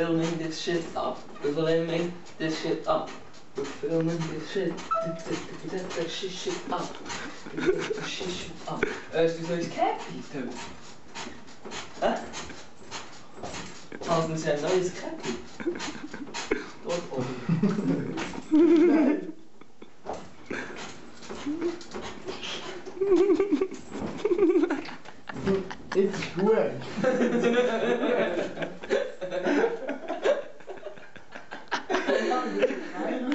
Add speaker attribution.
Speaker 1: filming this shit up. We're filming this shit up. We're filming this shit. This shit shit up. Shit shit up. Øst du så eens happy toe? Hè? Als we zijn is happy. Wat op.
Speaker 2: It's good. right?